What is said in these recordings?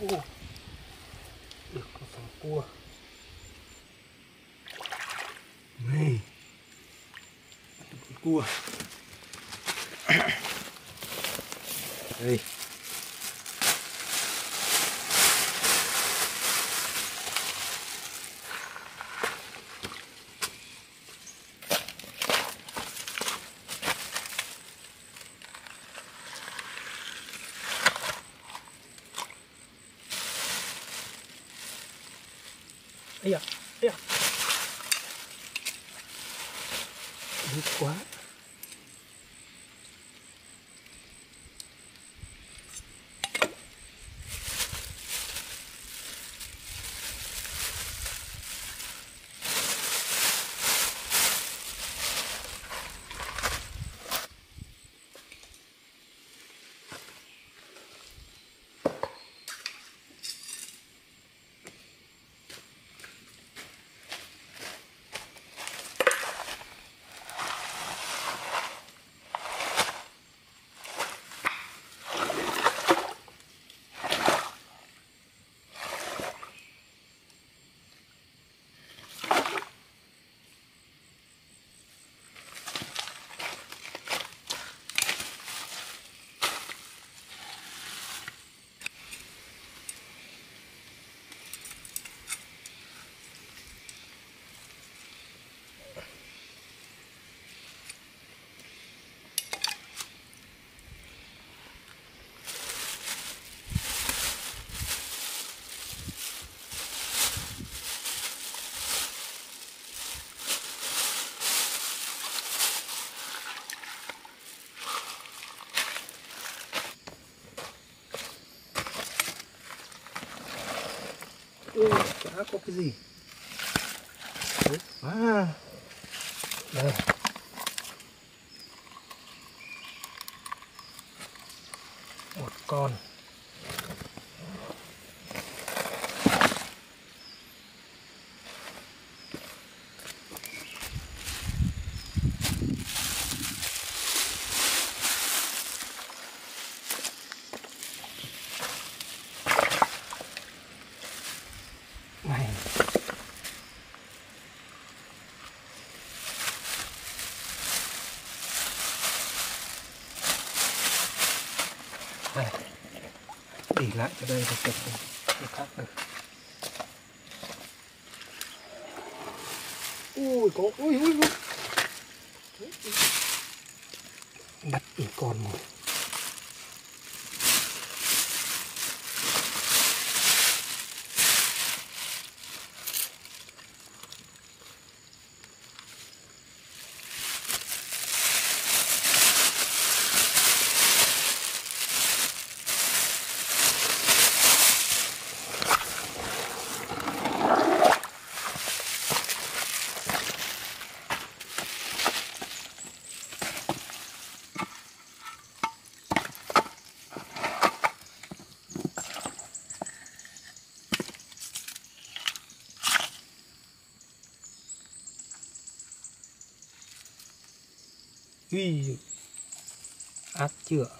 được có sò cua. Này. Con cua. Đây Ui, chả có cái gì? Quá à. Đây. Một con này đây để lại cho đây để chụp cái khác được ui có ui ui ui bắt một con một Ui, ác chưa?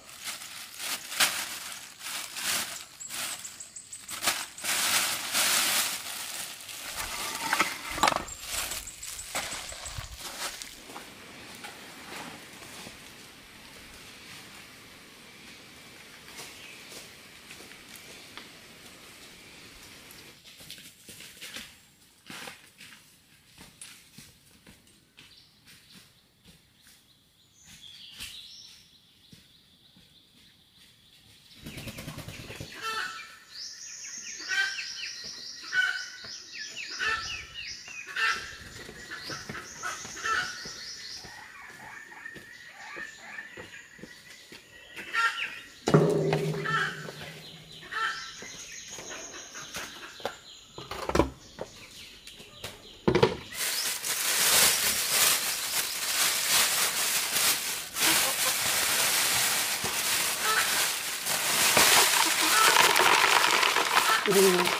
Кирилл.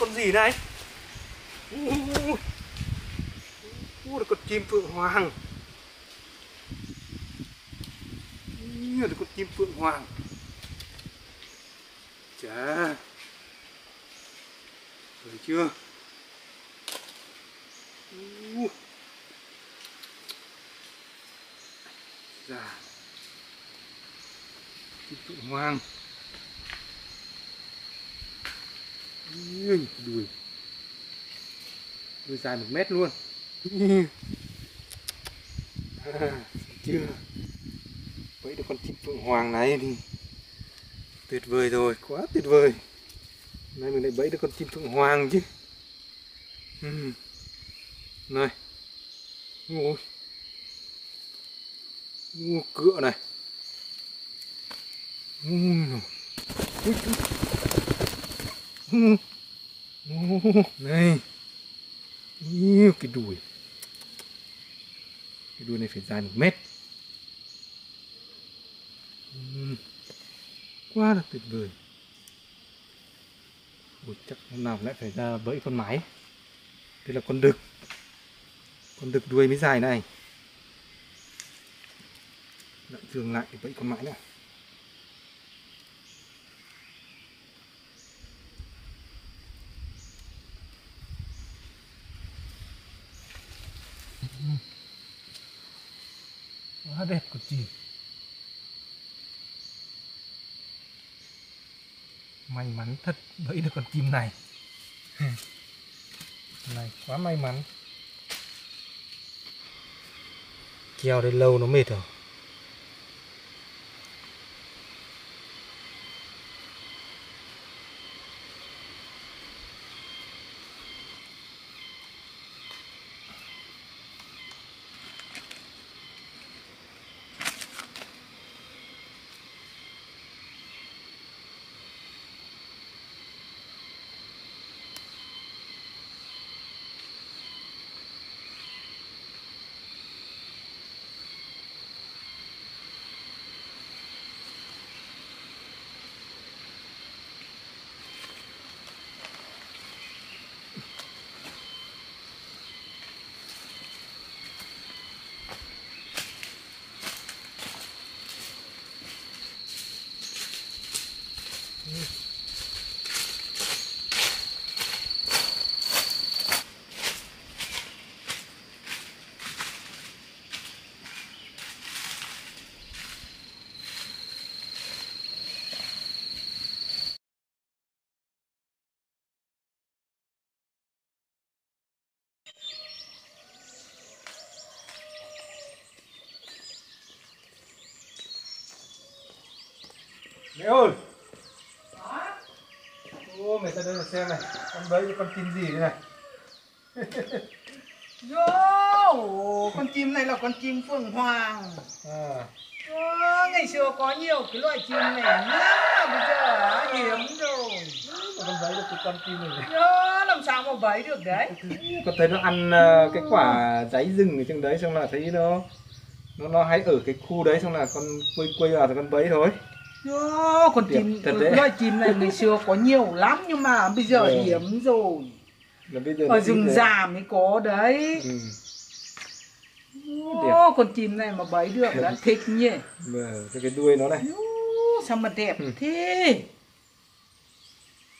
Con gì này ô, ô, con chim phượng hoàng. Ô, là con chim phượng hoàng. Chà. Rồi chưa ô. Dạ. Chim phượng hoàng Ui, đùi đùi dài một mét luôn. À, chưa. Bẫy được con chim phượng hoàng này thì tuyệt vời rồi quá tuyệt vời. Nay mình lại bẫy được con chim phượng hoàng chứ. Này. Ôi Ui, cựa này. Ui, ui, ui. Ui, này. Nhiều cái đùi. Cái đuôi này phải dài một mét. Quá là tuyệt vời. Ủa, chắc hôm nào lại phải ra bẫy con mái. Đây là con đực. Con đực đuôi mới dài này. Lại dừng lại để bẫy con mái này quá đẹp của chim may mắn thật bẫy được con chim này. Này quá may mắn. Treo đây lâu nó mệt rồi mẹ ơi! Ô mẹ ra đây mà xem này. Con bấy con chim gì đây này? Yo, con chim này là con chim phượng hoàng. à. Ờ, ngày xưa có nhiều cái loại chim này lắm bây giờ hiếm rồi. con bấy được cái con chim này. Yo, làm sao mà bấy được đấy? con thấy nó ăn ờ, cái quả giấy rừng ở trong đấy xong là thấy nó nó nó hay ở cái khu đấy xong là con quay quay vào thì con bấy thôi Con Đẹp chim loại chim này ngày xưa có nhiều lắm nhưng mà bây giờ Ừ. hiếm rồi. Ở rừng già mới có đấy. ừ. Yo, con chim này mà bấy được đã thích nhỉ. mà cái, đuôi nó này Yo, sao mà đẹp Ừ. thế?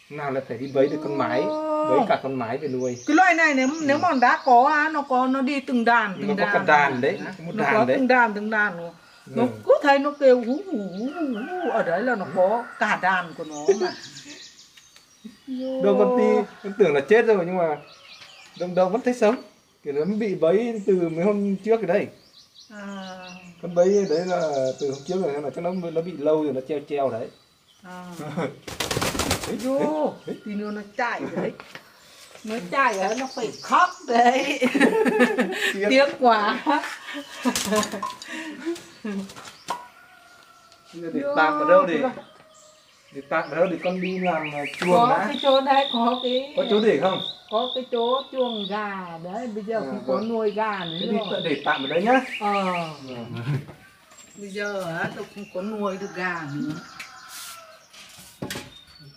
nào là phải đi bấy được con mái bấy cả con mái về nuôi cái loại này nếu nếu mà đã có á nó có nó đi từng đàn từng Nó có đàn cả đàn đấy, một nó đàn có đấy. từng đàn từng đàn nó, Ừ. cứ thấy nó kêu hú hú hú hú ở đấy là nó có cả đàn của nó mà. Đâu con ti con tưởng là chết rồi nhưng mà đâu đâu vẫn thấy sống. Kiểu nó bị bấy từ mấy hôm trước rồi đây à, con bấy đấy là từ hôm trước rồi nhưng mà chắc nó nó bị lâu rồi nó treo treo đấy. À. Vô. Tí nữa nó chạy đấy. Nó chạy ấy nó phải khóc đấy. Tiếc. quá để tạm ở đâu để để tạm ở đâu để con đi làm à, chuồng có đã cái chỗ đấy có cái có chỗ để không? có cái chỗ chuồng gà đấy bây giờ À, không có vâng. nuôi gà nữa thế rồi. để tạm ở đấy nhá. Ờ. Bây giờ á tôi không có nuôi được gà nữa.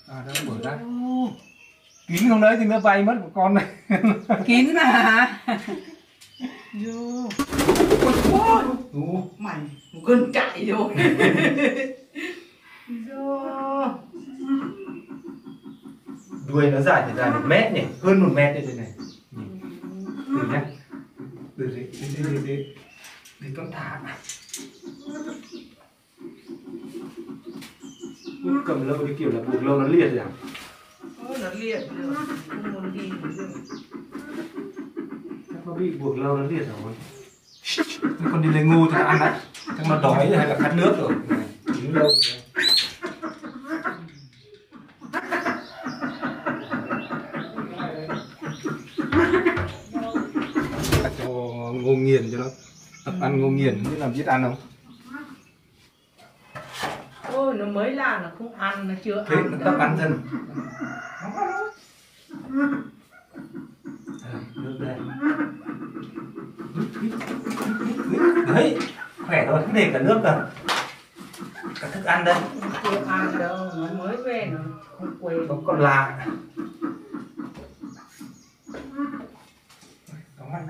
À đó mở ra. Kín không đấy thì nó bay mất của con này. Kín mà ôi mày một cơn chạy rồi. Đuôi nó dài thì dài một mét nhỉ? Hơn một mét đây đây này. Nhìn. từ nhá. Từ đấy đấy đấy đấy đấy con thả cầm lâu cái kiểu là buộc lâu nó liệt rồi à? Ôi, nó liệt rồi. Không muốn đi nữa. Rồi nó bị buộc lâu nó liệt rồi Thế con đi lấy ngu thì nó ăn đấy. Chắc nó đói hay là khát nước rồi. Đứng lâu rồi cho ngô nghiền cho nó. Tập ăn ngô nghiền biết làm biết ăn không? Ôi nó mới làm nó không ăn nó chưa thế ăn nó tập ăn thân. Nước đây đấy, khỏe thôi cứ để cả nước cả cả thức ăn đây. Chưa ăn đâu nó mới về nó không quên nó còn là đóng ăn.